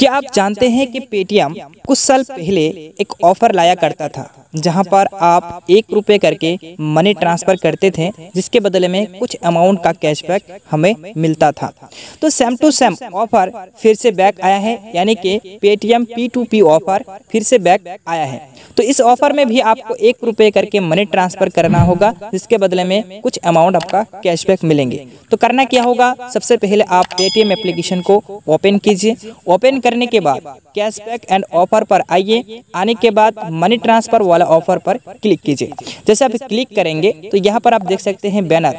क्या आप जानते हैं कि पेटीएम कुछ साल पहले एक ऑफ़र लाया करता था, जहाँ पर आप एक रुपए करके मनी ट्रांसफ़र करते थे, जिसके बदले में कुछ अमाउंट का कैशबैक हमें मिलता था। तो सेम टू सेम ऑफ़र फिर से बैक आया है, यानी कि Paytm P two P offer फिर से बैक आया है। तो इस ऑफ़र में भी आपको एक रुपए करके मनी ट्रांसफ़र करना होगा, जिसके बदले में कुछ अमाउंट आपका कैशबैक मिलेंगे। तो करना क्या होगा? सबसे पहले आप पेटीएम एप्लीकेशन को ओपन कीजिए। ओपन करने के बाद कैशबैक एंड ऑफ़र पर आइए। आने के बाद मनी ट्रांसफ़र वाला ऑफ़र पर क्लिक कीजिए। जैसे आप क्लिक करेंगे तो यहाँ पर आप देख सकते हैं बैनर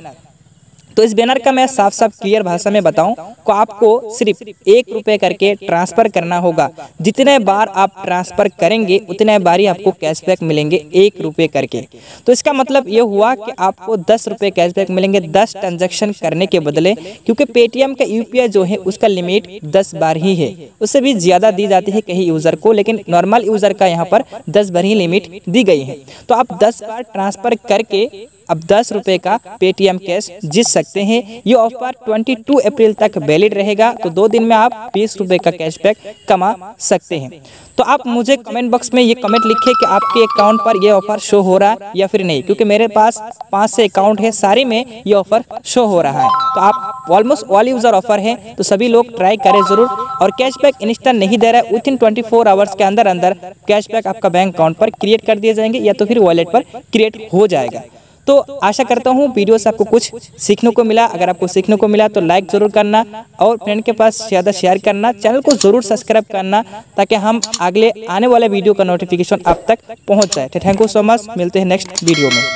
तो इस बैनर का मैं साफ़ साफ़ क्लियर भाषा में बताऊँ तो आपको सिर्फ़ एक रुपए करके ट्रांसफ़र करना होगा। जितने बार आप ट्रांसफ़र करेंगे, उतने बार ही आपको कैशबैक मिलेंगे एक रुपए करके। तो इसका मतलब ये हुआ कि आपको दस रुपए कैशबैक मिलेंगे दस ट्रांजेक्शन करने के बदले, क्योंकि पेटीएम का यूपीआई जो है, उसका लिमिट दस बार ही है। उससे भी ज़्यादा दी जाती है कहीं यूज़र को, लेकिन नॉर्मल यूज़र का यहाँ पर दस बार ही लिमिट दी गई है। तो आप दस बार ट्रांसफ़र करके अब दस रुपए का पेटीएम कैश जीत सकते हैं। ये ऑफ़र 22 अप्रैल तक वैलिड रहेगा। तो दो दिन में आप बीस रुपए का कैशबैक कमा सकते हैं। तो आप मुझे कमेंट बॉक्स में ये कमेंट लिखिए कि आपके अकाउंट पर ये ऑफ़र शो हो रहा है या फिर नहीं। क्योंकि मेरे पास पाँच से अकाउंट है, सारे में ये ऑफ़र शो हो रहा है। तो आप ऑलमोस्ट ऑल यूज़र ऑफ़र है तो सभी लोग ट्राई करें ज़रूर। और कैशबैक इंस्टेंट नहीं दे रहा है। विद इन ट्वेंटी आवर्स के अंदर अंदर कैशबैक आपका बैंक अकाउंट पर क्रिएट कर दिए जाएँगे या तो फिर वॉलेट पर क्रिएट हो जाएगा। तो आशा करता हूँ वीडियो से आपको कुछ सीखने को मिला। अगर आपको सीखने को मिला तो लाइक ज़रूर करना और फ्रेंड के पास ज़्यादा शेयर करना। चैनल को ज़रूर सब्सक्राइब करना ताकि हम अगले आने वाले वीडियो का नोटिफिकेशन आप तक पहुँच जाए। थैंक यू सो मच मिलते हैं नेक्स्ट वीडियो में।